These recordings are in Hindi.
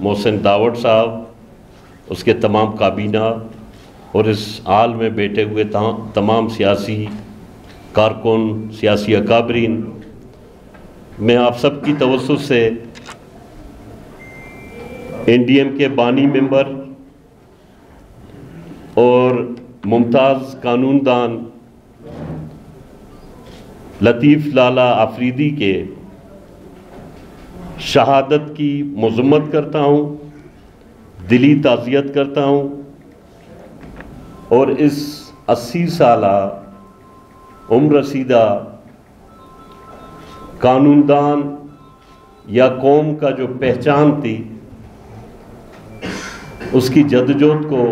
मोहसिन दावड़ साहब, उसके तमाम काबीना और इस हाल में बैठे हुए तमाम सियासी कारकुन, सियासी अकाबरीन, मैं आप सब की तवसत से एन डी एम के बानी मेंबर और मुमताज़ कानूनदान लतीफ़ लाला आफरीदी के शहादत की मजम्मत करता हूँ, दिली ताज़ियत करता हूँ और इस अस्सी साल उम्र रसीदा कानूनदान या कौम का जो पहचान थी, उसकी जदजोद को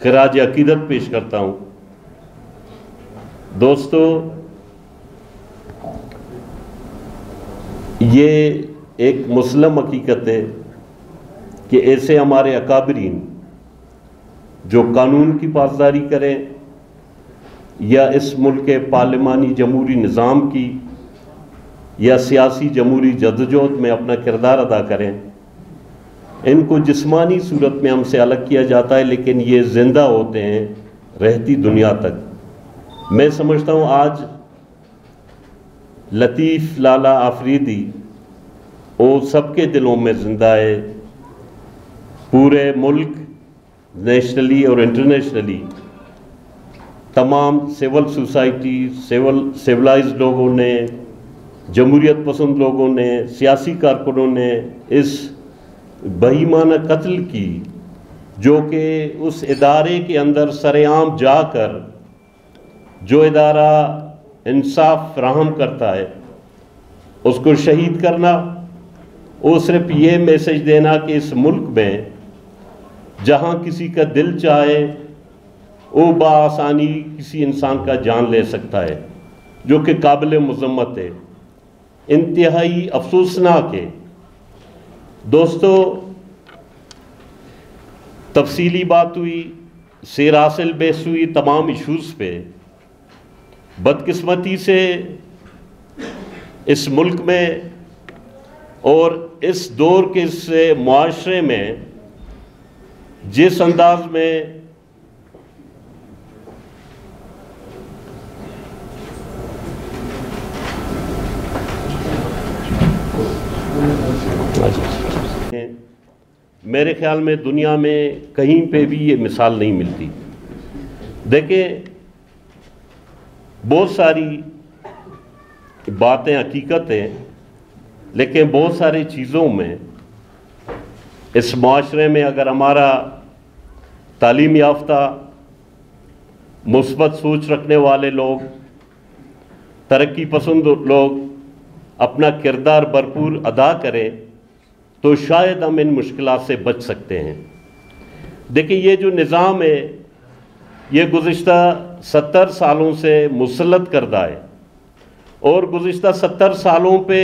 खराज अकीदत पेश करता हूँ। दोस्तों ये एक मुस्लिम हकीकत है कि ऐसे हमारे अकाबरीन जो कानून की पासदारी करें या इस मुल्क के पार्लिमानी जमहूरी निज़ाम की या सियासी जमहूरी जदजोद में अपना किरदार अदा करें, इनको जिस्मानी सूरत में हमसे अलग किया जाता है, लेकिन ये ज़िंदा होते हैं रहती दुनिया तक। मैं समझता हूँ आज लतीफ़, लाला आफरीदी वो सबके दिलों में ज़िंदा है। पूरे मुल्क नेशनली और इंटरनेशनली तमाम सिविल सोसाइटी सिविल सिविलाइज लोगों ने, जमहूरियत पसंद लोगों ने, सियासी कारकुनों ने इस बहीमाना कत्ल की, जो कि उस इदारे के अंदर सरेआम जाकर, जो इदारा इंसाफ फ्राहम करता है। उसको शहीद करना, वो सिर्फ़ ये मैसेज देना कि इस मुल्क में जहाँ किसी का दिल चाहे, वो बसानी किसी इंसान का जान ले सकता है, जो कि काबिल मजम्मत है। इंतहाई अफसोसनाक है। दोस्तों, तफसीली बात हुई शेर हासिल बेस हुई तमाम इशूज़ पे। बदकिस्मती से इस मुल्क में और इस दौर के इस माशरे में, जिस अंदाज में मेरे ख्याल में दुनिया में कहीं पे भी ये मिसाल नहीं मिलती। देखें बहुत सारी बातें, हकीकत हैं, लेकिन बहुत सारी चीज़ों में, इस माशरे में अगर हमारा तालीम याफ्ता, मुस्बत सोच रखने वाले लोग, तरक्की पसंद लोग अपना किरदार भरपूर अदा करें तो शायद हम इन मुश्किल से बच सकते हैं। देखिए, ये जो निज़ाम है ये गुज्त सत्तर सालों से मुसलत करदा है और गुज्त सत्तर सालों पे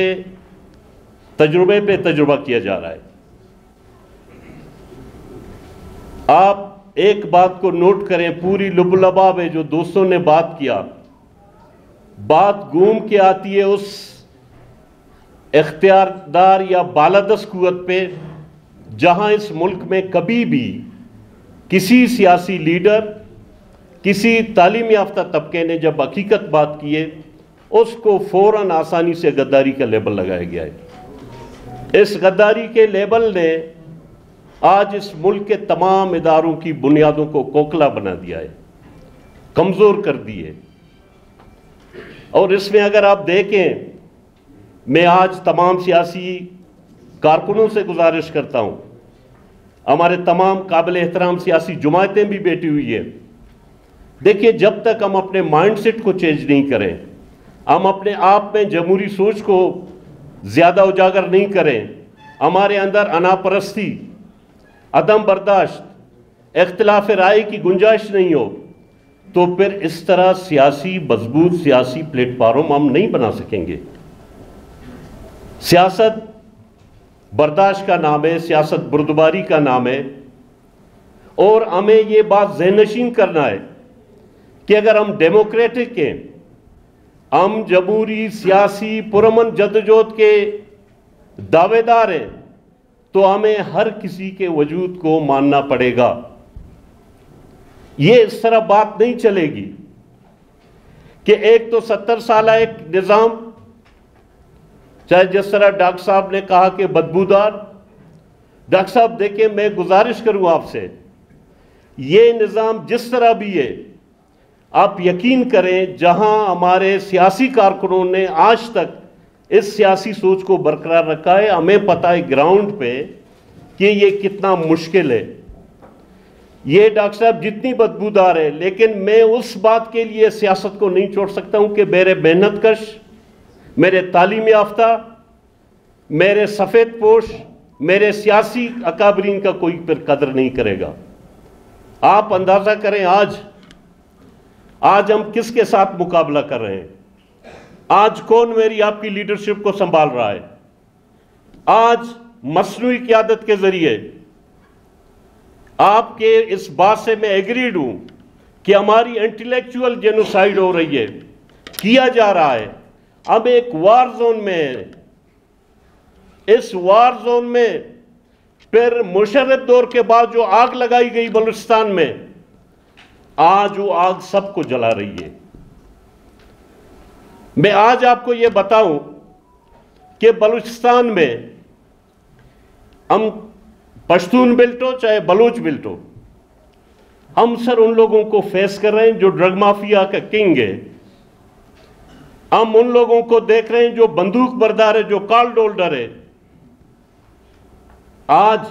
तजुर्बे पे तजुर्बा किया जा रहा है। आप एक बात को नोट करें, पूरी लुबलबा में जो दोस्तों ने बात किया, बात घूम के आती है उस इख्तियारदार या बालादस कुत पे, जहाँ इस मुल्क में कभी भी किसी सियासी लीडर किसी तालीम याफ्ता तबके ने जब हकीकत बात की है, उसको फ़ौर आसानी से गद्दारी का लेबल लगाया गया है। इस गद्दारी के लेबल ने आज इस मुल्क के तमाम इदारों की बुनियादों को कोकला बना दिया है, कमज़ोर कर दिए और इसमें अगर आप देखें, मैं आज तमाम सियासी कारकुनों से गुजारिश करता हूँ, हमारे तमाम काबिल एहतराम सियासी जुमातें भी बैठी हुई है। देखिए, जब तक हम अपने माइंडसेट को चेंज नहीं करें, हम अपने आप में जमहूरी सोच को ज़्यादा उजागर नहीं करें, हमारे अंदर अनापरस्ती, अदम बर्दाश्त, इख्तलाफ राय की गुंजाइश नहीं हो तो फिर इस तरह सियासी, मज़बूत सियासी प्लेटफार्म हम नहीं बना सकेंगे। सियासत बर्दाश्त का नाम है, सियासत बुरदबारी का नाम है, और हमें ये बात जहनशीन करना है कि अगर हम डेमोक्रेटिक हैं, हम जमहूरी सियासी पुरमन जदजोद के दावेदार हैं तो हमें हर किसी के वजूद को मानना पड़ेगा। ये इस तरह बात नहीं चलेगी कि एक तो सत्तर साल एक निज़ाम, चाहे जिस तरह डॉक्टर साहब ने कहा कि बदबूदार, डॉक्टर साहब, देखिए, मैं गुजारिश करूँ आपसे, ये निज़ाम जिस तरह भी है आप यकीन करें, जहाँ हमारे सियासी कारकुनों ने आज तक इस सियासी सोच को बरकरार रखा है, हमें पता है ग्राउंड पे कि ये कितना मुश्किल है। ये डॉक्टर साहब जितनी बदबूदार है, लेकिन मैं उस बात के लिए सियासत को नहीं छोड़ सकता हूँ कि मेरे मेहनत कश, मेरे तालीम याफ्ता, मेरे सफ़ेद पोश, मेरे सियासी अकाबरीन का कोई फिर कदर नहीं करेगा। आप अंदाज़ा करें आज आज हम किसके साथ मुकाबला कर रहे हैं? आज कौन मेरी आपकी लीडरशिप को संभाल रहा है? आज मसनू क्यादत के ज़रिए आपके इस बात से मैं एग्रीड हूँ कि हमारी इंटेलेक्चुअल जेनोसाइड हो रही है, किया जा रहा है। अब एक वार जोन में इस वार जोन में फिर मुशरफ दौर के बाद जो आग लगाई गई बलूचिस्तान में आज वो आग सबको जला रही है। मैं आज आपको यह बताऊँ कि बलूचिस्तान में हम पश्तून बिल्टो चाहे बलूच बिल्टो हम सर उन लोगों को फेस कर रहे हैं जो ड्रग माफिया का किंग है। हम उन लोगों को देख रहे हैं जो बंदूक बरदार है, जो कॉल डोल्डर है। आज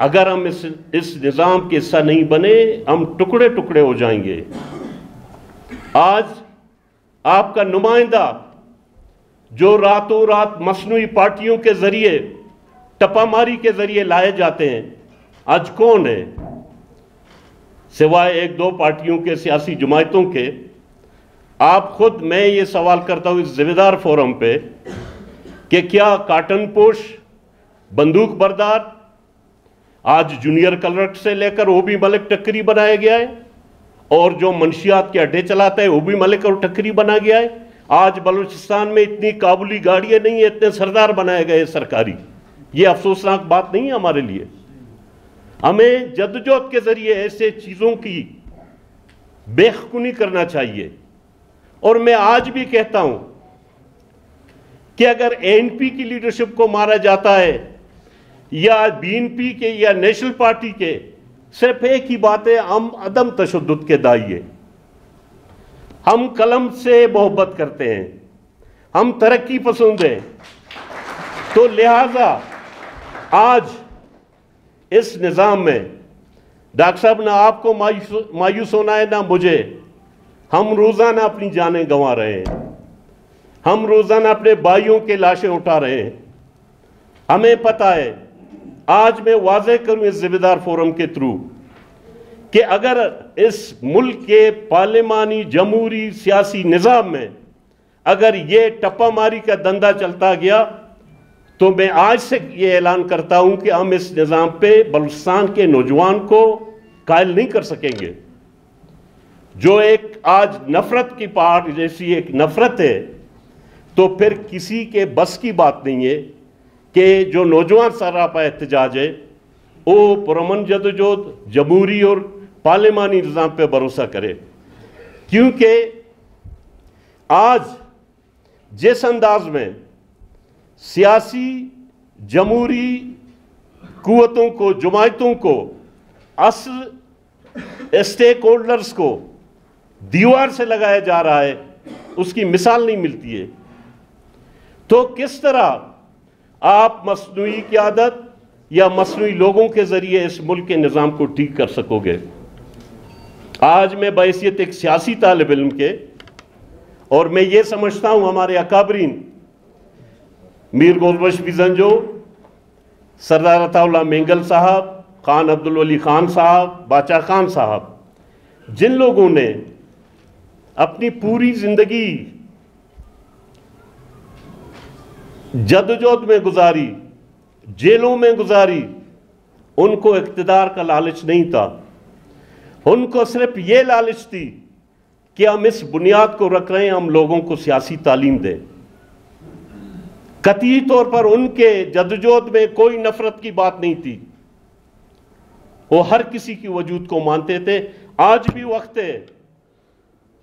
अगर हम इस इस निज़ाम के हिस्सा नहीं बने, हम टुकड़े टुकड़े हो जाएँगे। आज आपका नुमाइंदा, जो रातों रात मसनू पार्टियों के ज़रिए, टपामारी के ज़रिए लाए जाते हैं, आज कौन है? सिवाय एक दो पार्टियों के सियासी जमायतों के, आप खुद मैं ये सवाल करता हूँ इस जिम्मेदार फोरम पे कि क्या काटन पोश बंदूक बरदार आज जूनियर कलर्ट से लेकर वो भी मलिक टक्करी बनाया गया है। और जो मंशियात के अड्डे चलाता है वो भी मलिक और टक्करी बना गया है। आज बलूचिस्तान में इतनी काबुली गाड़ियाँ नहीं है, इतने सरदार बनाए गए सरकारी। ये अफसोसनाक बात नहीं है हमारे लिए। हमें जदजोद के ज़रिए ऐसे चीज़ों की बेखुनी करना चाहिए। और मैं आज भी कहता हूँ कि अगर एनपी की लीडरशिप को मारा जाता है या बीएनपी के या नेशनल पार्टी के, सिर्फ़ एक ही बात है हम अदम तशद के दाइए हम कलम से मोहब्बत करते हैं। हम तरक्की पसंद हैं। तो लिहाजा, आज इस निज़ाम में, डॉक्टर साहब, ना आपको मायूस मायूस होना है, ना मुझे। हम रोज़ाना अपनी जानें गंवा रहे हैं। हम रोज़ाना अपने भाइयों के लाशें उठा रहे हैं। हमें पता है आज मैं वाजे करूँ इस जिम्मेदार फोरम के थ्रू कि अगर इस मुल्क के पार्लिमानी, जमहूरी, सियासी निज़ाम में अगर ये टप्पा मारी का धंधा चलता गया तो मैं आज से ये ऐलान करता हूँ कि हम इस निज़ाम पे बलुस्तान के नौजवान को कायल नहीं कर सकेंगे। जो एक आज नफरत की पहाड़ जैसी एक नफरत है तो फिर किसी के बस की बात नहीं है। कि जो नौजवान सरापा एहतजाज है वो पुरमन जदोजहद जमहूरी और पार्लिमानी निज़ाम पर भरोसा करे। क्योंकि आज जिस अंदाज में सियासी जमहूरी कुतों को, जमायतों को असल स्टेक होल्डर्स को दीवार से लगाया जा रहा है, उसकी मिसाल नहीं मिलती है। तो किस तरह आप मसनू की आदत या मसनू लोगों के ज़रिए इस मुल्क के निज़ाम को ठीक कर सकोगे? आज मैं बैसियत एक सियासी तालब इल्म के, और मैं ये समझता हूँ हमारे अकाबरीन, मीर गोलबश बिजंजो सरदार अताउल्ला मेंगल साहब, खान अब्दुल खान साहब बाचा खान साहब, जिन लोगों ने अपनी पूरी ज़िंदगी जदोजहद में गुजारी, जेलों में गुजारी, उनको इकतदार का लालच नहीं था। उनको सिर्फ़ ये लालच थी कि हम इस बुनियाद को रख रहे हैं, हम लोगों को सियासी तालीम दें। कती तौर पर उनके जदोजहद में कोई नफरत की बात नहीं थी। वो हर किसी की वजूद को मानते थे। आज भी वक्त है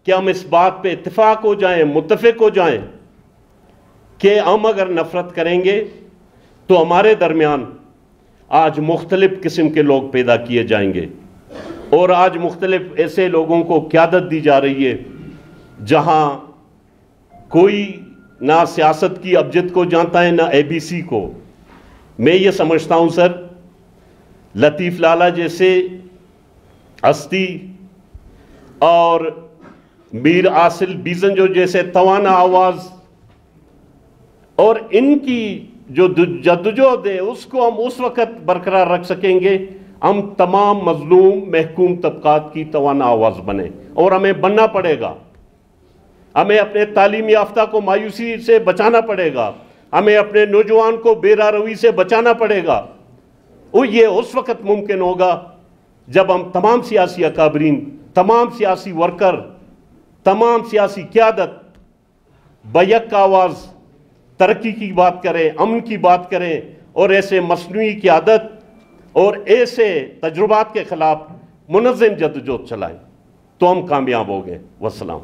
कि हम इस बात पे इतफाक हो जाएँ मुतफिक हो जाएँ कि हम अगर नफरत करेंगे तो हमारे दरमियान आज मुख्तलिफ़ किस्म के लोग पैदा किए जाएँगे। और आज मुख्तलिफ़ ऐसे लोगों को क्यादत दी जा रही है जहाँ कोई ना सियासत की अबजद को जानता है, ना ए बी सी को। मैं ये समझता हूँ, सर, लतीफ़ लाला जैसे हस्ती और मीर आसिल बीजन जो जैसे तवाना आवाज़ और इनकी जो जदोजहद है, उसको हम उस वक़्त बरकरार रख सकेंगे। हम तमाम मजलूम, महकूम तबकात की तवाना आवाज़ बने और हमें बनना पड़ेगा। हमें अपने तालीम याफ्ता को मायूसी से बचाना पड़ेगा। हमें अपने नौजवान को बेरा रवि से बचाना पड़ेगा। वो ये उस वक़्त मुमकिन होगा जब हम तमाम सियासी अकाबरीन, तमाम सियासी वर्कर, तमाम सियासी क्यादत बैक आवाज़ तरक्की की बात करें, अमन की बात करें, और ऐसे मसनू आदत और ऐसे तजुर्बात के ख़िलाफ़ मुनज़म जदोजहद चलाएँ तो हम कामयाब हो गए। वसलाम